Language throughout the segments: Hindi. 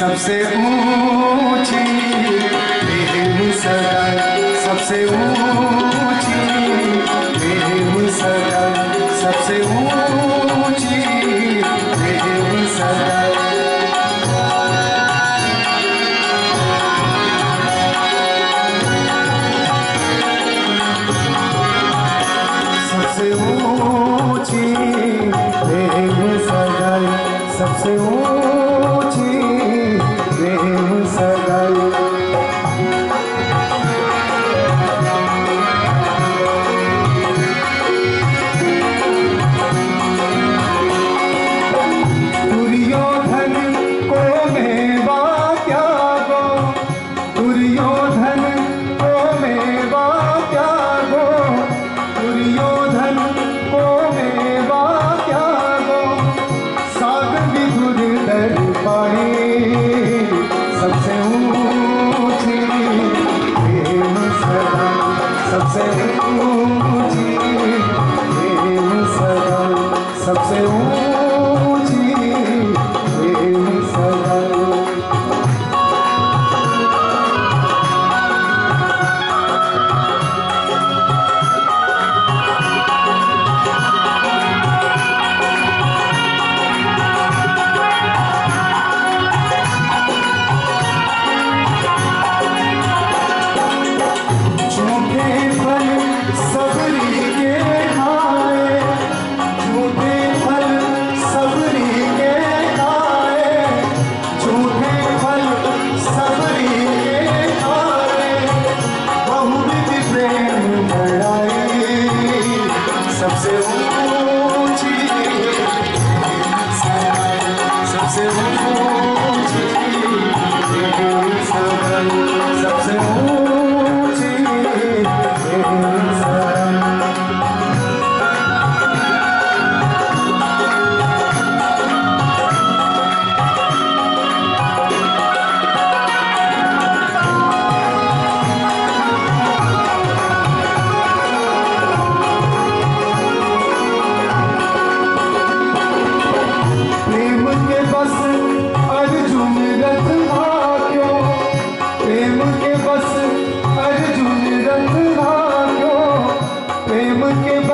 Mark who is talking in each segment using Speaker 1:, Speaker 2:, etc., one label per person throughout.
Speaker 1: sabe ser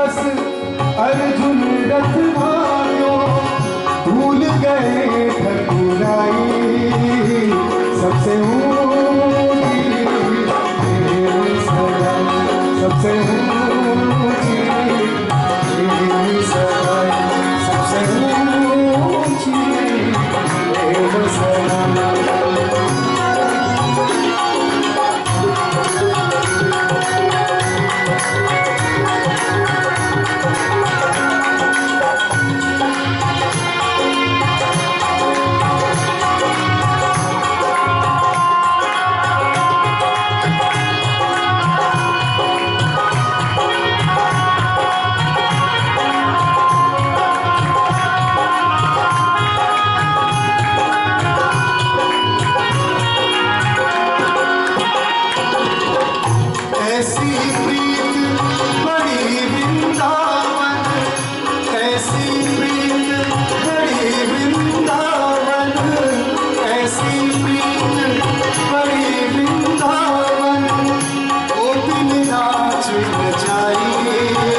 Speaker 1: बस अर्जुन रथ भाइयों भूल गए ठकुराई। सबसे ऊपर Hare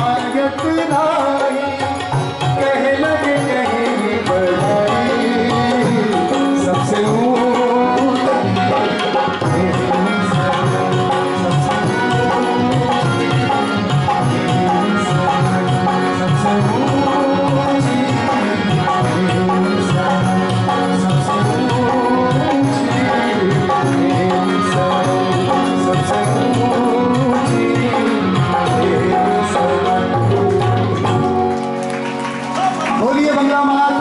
Speaker 1: भागत राम लिए बंगला मंगा